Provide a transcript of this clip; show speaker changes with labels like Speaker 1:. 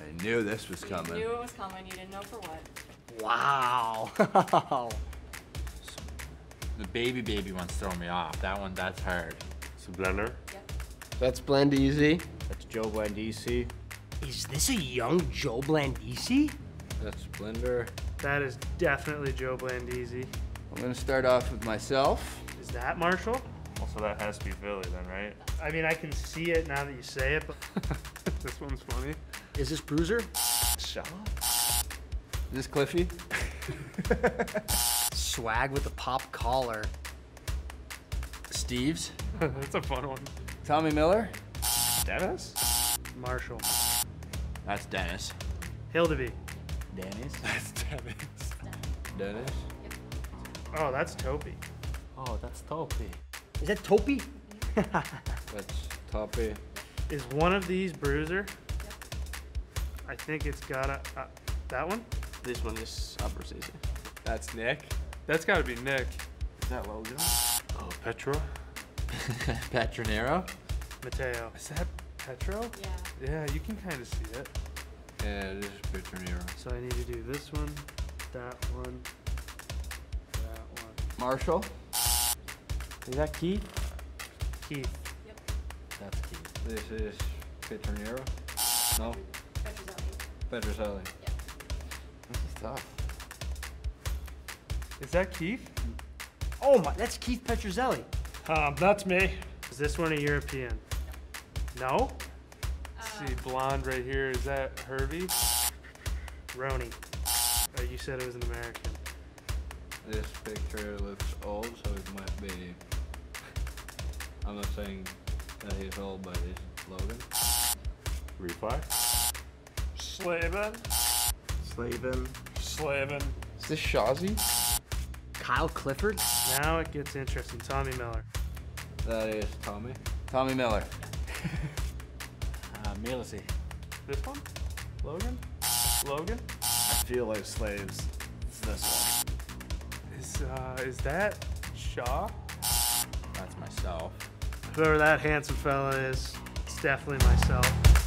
Speaker 1: I knew this was
Speaker 2: You
Speaker 1: coming.
Speaker 2: knew it was coming. You didn't know for what.
Speaker 3: Wow.
Speaker 4: The baby baby one's throwing me off. That one, that's hard.
Speaker 5: It's a blender.
Speaker 2: Yep.
Speaker 3: That's Blend Easy.
Speaker 6: That's Joe Blandisi.
Speaker 3: Is this a young Joe Blandisi?
Speaker 1: That's Blender.
Speaker 7: That is definitely Joe Blandisi.
Speaker 1: I'm gonna start off with myself.
Speaker 7: Is that Marshall?
Speaker 5: Also, that has to be Philly then, right?
Speaker 7: I mean, I can see it now that you say it, but
Speaker 5: this one's funny.
Speaker 3: Is this Bruiser?
Speaker 5: Shaw?
Speaker 1: Is this Cliffy?
Speaker 3: Swag with a pop collar.
Speaker 1: Steeves?
Speaker 5: That's a fun one.
Speaker 1: Tommy Miller?
Speaker 5: Dennis?
Speaker 7: Marshall.
Speaker 4: That's Dennis.
Speaker 7: Hildeby.
Speaker 6: Danny's.
Speaker 5: That's Dennis.
Speaker 1: Dennis?
Speaker 7: Oh, that's Topi.
Speaker 6: Oh, that's Topi.
Speaker 3: Is that Topi?
Speaker 1: That's Topi.
Speaker 7: Is one of these Bruiser? I think it's gotta. Uh, that one?
Speaker 6: This one is Abruzzese.
Speaker 5: That's Nick. That's got to be Nick.
Speaker 6: Is that Logan?
Speaker 5: Oh, Petro?
Speaker 4: Pietroniro.
Speaker 7: Mateo.
Speaker 5: Is that Petro?
Speaker 2: Yeah.
Speaker 5: Yeah, you can kind of see it.
Speaker 1: Yeah, this is Pietroniro.
Speaker 7: So I need to do this one, that one, that one.
Speaker 1: Marshall?
Speaker 6: Is that Keith?
Speaker 7: Keith. Yep.
Speaker 6: That's Keith.
Speaker 1: This is Pietroniro. No,
Speaker 2: Petruzzelli.
Speaker 1: Petruzzelli.
Speaker 6: This is tough.
Speaker 5: Is that Keith?
Speaker 3: Oh my, that's Keith Petruzzelli.
Speaker 7: Um, that's me. Is this one a European? No?
Speaker 5: see, blonde right here. Is that Hervey?
Speaker 7: Roni. Uh, you said it was an American.
Speaker 1: This picture looks old, so it might be. I'm not saying that he's old, but he's Logan.
Speaker 5: Rifai?
Speaker 7: Slavin.
Speaker 6: Slavin.
Speaker 5: Slavin.
Speaker 1: Is this Shazi?
Speaker 3: Kyle Clifford?
Speaker 7: Now it gets interesting. Tommy Miller.
Speaker 1: That is Tommy. Tommy Miller.
Speaker 6: Uh, Milisi.
Speaker 5: This one? Logan? Logan?
Speaker 6: I feel like slaves. It's this one.
Speaker 5: Is, uh, is that Shaw?
Speaker 4: That's myself.
Speaker 7: Whoever that handsome fella is, it's definitely myself.